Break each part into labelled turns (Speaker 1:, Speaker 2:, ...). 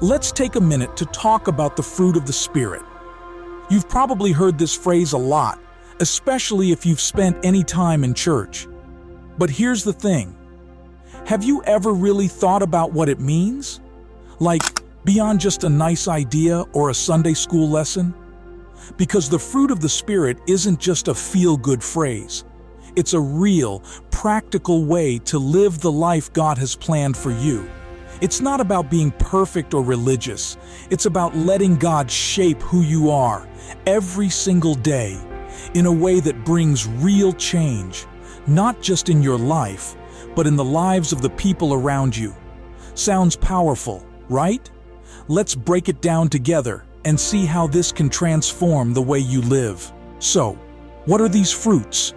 Speaker 1: let's take a minute to talk about the fruit of the Spirit. You've probably heard this phrase a lot, especially if you've spent any time in church. But here's the thing. Have you ever really thought about what it means? Like, beyond just a nice idea or a Sunday school lesson? Because the fruit of the Spirit isn't just a feel-good phrase. It's a real, practical way to live the life God has planned for you. It's not about being perfect or religious. It's about letting God shape who you are every single day in a way that brings real change, not just in your life, but in the lives of the people around you. Sounds powerful, right? Let's break it down together and see how this can transform the way you live. So, what are these fruits?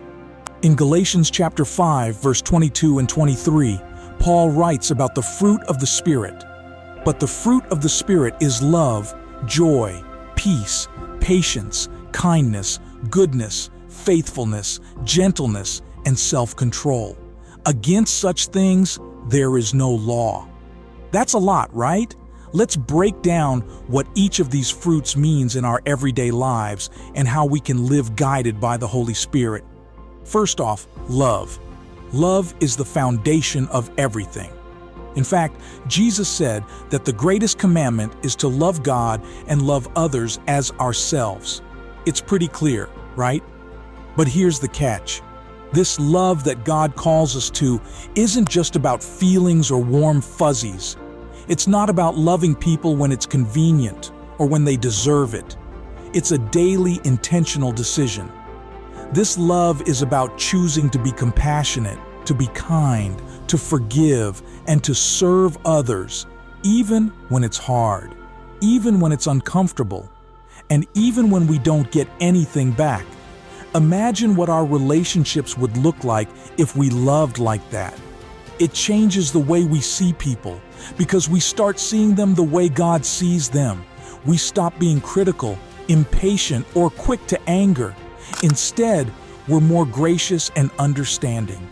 Speaker 1: In Galatians chapter 5, verse 22 and 23, Paul writes about the fruit of the Spirit. But the fruit of the Spirit is love, joy, peace, patience, kindness, goodness, faithfulness, gentleness, and self-control. Against such things, there is no law. That's a lot, right? Let's break down what each of these fruits means in our everyday lives and how we can live guided by the Holy Spirit. First off, love. Love is the foundation of everything. In fact, Jesus said that the greatest commandment is to love God and love others as ourselves. It's pretty clear, right? But here's the catch. This love that God calls us to isn't just about feelings or warm fuzzies. It's not about loving people when it's convenient or when they deserve it. It's a daily intentional decision. This love is about choosing to be compassionate, to be kind, to forgive, and to serve others, even when it's hard, even when it's uncomfortable, and even when we don't get anything back. Imagine what our relationships would look like if we loved like that. It changes the way we see people because we start seeing them the way God sees them. We stop being critical, impatient, or quick to anger. Instead, we're more gracious and understanding.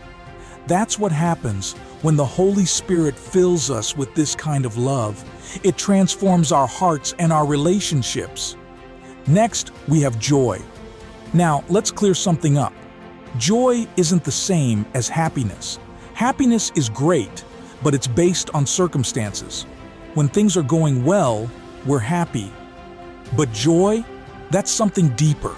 Speaker 1: That's what happens when the Holy Spirit fills us with this kind of love. It transforms our hearts and our relationships. Next, we have joy. Now, let's clear something up. Joy isn't the same as happiness. Happiness is great, but it's based on circumstances. When things are going well, we're happy. But joy, that's something deeper.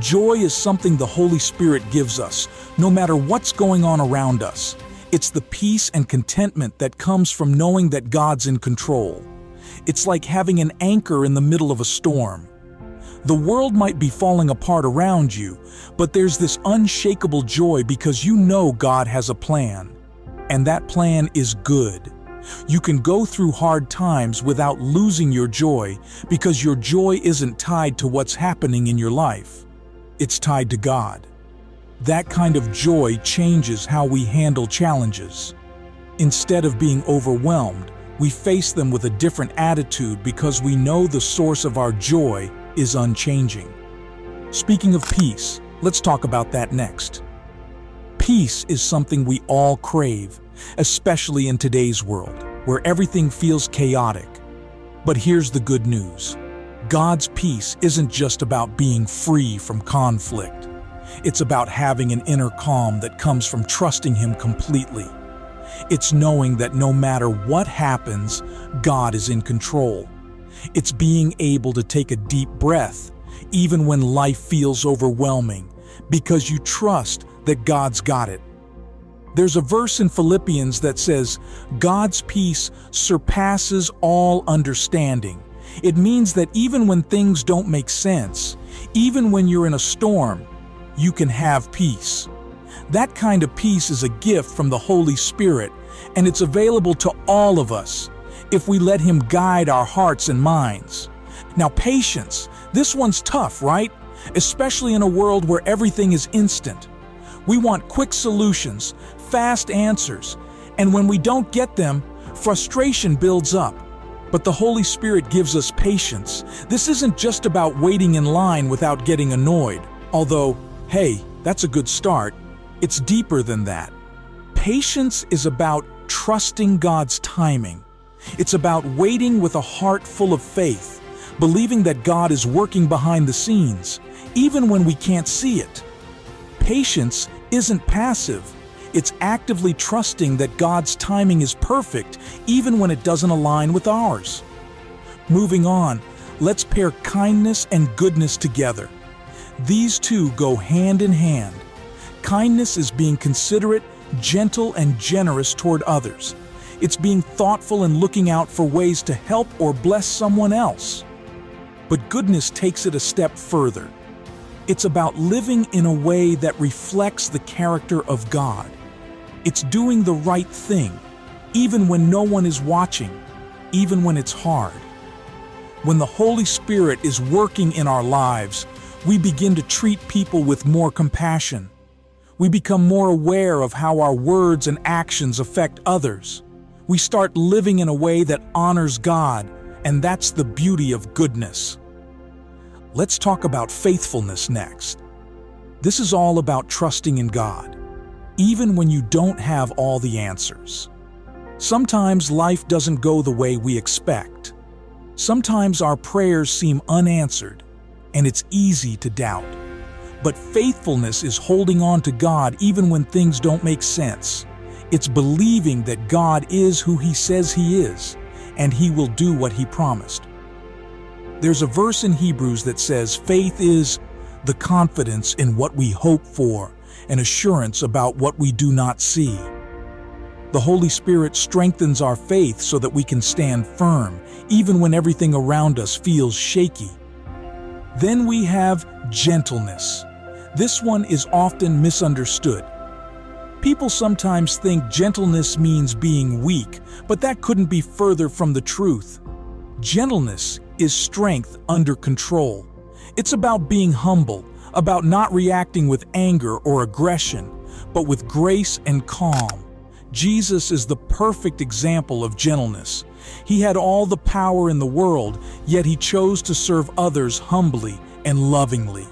Speaker 1: Joy is something the Holy Spirit gives us, no matter what's going on around us. It's the peace and contentment that comes from knowing that God's in control. It's like having an anchor in the middle of a storm. The world might be falling apart around you, but there's this unshakable joy because you know God has a plan. And that plan is good. You can go through hard times without losing your joy because your joy isn't tied to what's happening in your life. It's tied to God. That kind of joy changes how we handle challenges. Instead of being overwhelmed, we face them with a different attitude because we know the source of our joy is unchanging. Speaking of peace, let's talk about that next. Peace is something we all crave, especially in today's world, where everything feels chaotic. But here's the good news. God's peace isn't just about being free from conflict. It's about having an inner calm that comes from trusting Him completely. It's knowing that no matter what happens, God is in control it's being able to take a deep breath, even when life feels overwhelming, because you trust that God's got it. There's a verse in Philippians that says, God's peace surpasses all understanding. It means that even when things don't make sense, even when you're in a storm, you can have peace. That kind of peace is a gift from the Holy Spirit, and it's available to all of us if we let Him guide our hearts and minds. Now, patience. This one's tough, right? Especially in a world where everything is instant. We want quick solutions, fast answers, and when we don't get them, frustration builds up. But the Holy Spirit gives us patience. This isn't just about waiting in line without getting annoyed, although, hey, that's a good start. It's deeper than that. Patience is about trusting God's timing. It's about waiting with a heart full of faith, believing that God is working behind the scenes, even when we can't see it. Patience isn't passive. It's actively trusting that God's timing is perfect, even when it doesn't align with ours. Moving on, let's pair kindness and goodness together. These two go hand in hand. Kindness is being considerate, gentle, and generous toward others. It's being thoughtful and looking out for ways to help or bless someone else. But goodness takes it a step further. It's about living in a way that reflects the character of God. It's doing the right thing, even when no one is watching, even when it's hard. When the Holy Spirit is working in our lives, we begin to treat people with more compassion, we become more aware of how our words and actions affect others. We start living in a way that honors God, and that's the beauty of goodness. Let's talk about faithfulness next. This is all about trusting in God, even when you don't have all the answers. Sometimes life doesn't go the way we expect. Sometimes our prayers seem unanswered, and it's easy to doubt. But faithfulness is holding on to God even when things don't make sense. It's believing that God is who He says He is, and He will do what He promised. There's a verse in Hebrews that says, Faith is the confidence in what we hope for, and assurance about what we do not see. The Holy Spirit strengthens our faith so that we can stand firm, even when everything around us feels shaky. Then we have gentleness. This one is often misunderstood. People sometimes think gentleness means being weak, but that couldn't be further from the truth. Gentleness is strength under control. It's about being humble, about not reacting with anger or aggression, but with grace and calm. Jesus is the perfect example of gentleness. He had all the power in the world, yet he chose to serve others humbly and lovingly.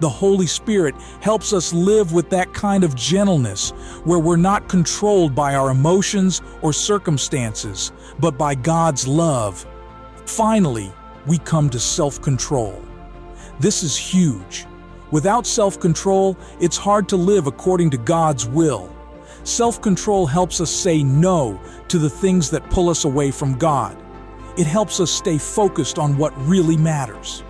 Speaker 1: The Holy Spirit helps us live with that kind of gentleness where we're not controlled by our emotions or circumstances, but by God's love. Finally, we come to self-control. This is huge. Without self-control, it's hard to live according to God's will. Self-control helps us say no to the things that pull us away from God. It helps us stay focused on what really matters.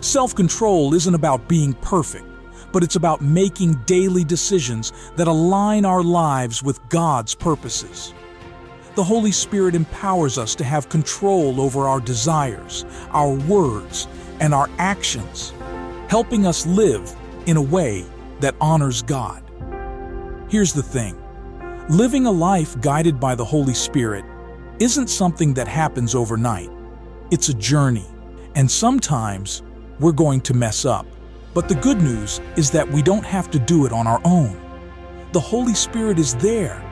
Speaker 1: Self-control isn't about being perfect, but it's about making daily decisions that align our lives with God's purposes. The Holy Spirit empowers us to have control over our desires, our words, and our actions, helping us live in a way that honors God. Here's the thing. Living a life guided by the Holy Spirit isn't something that happens overnight. It's a journey, and sometimes we're going to mess up. But the good news is that we don't have to do it on our own. The Holy Spirit is there,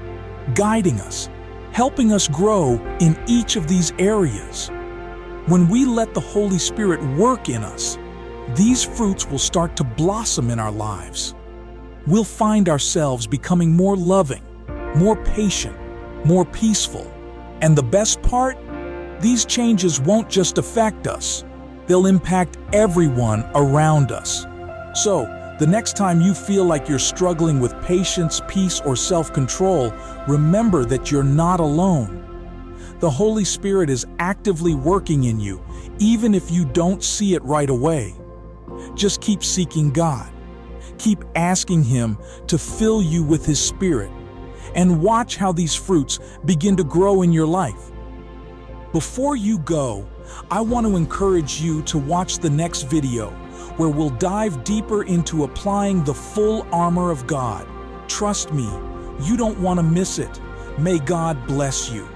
Speaker 1: guiding us, helping us grow in each of these areas. When we let the Holy Spirit work in us, these fruits will start to blossom in our lives. We'll find ourselves becoming more loving, more patient, more peaceful. And the best part? These changes won't just affect us, they'll impact everyone around us. So, the next time you feel like you're struggling with patience, peace, or self-control, remember that you're not alone. The Holy Spirit is actively working in you, even if you don't see it right away. Just keep seeking God. Keep asking Him to fill you with His Spirit, and watch how these fruits begin to grow in your life. Before you go, I want to encourage you to watch the next video where we'll dive deeper into applying the full armor of God. Trust me, you don't want to miss it. May God bless you.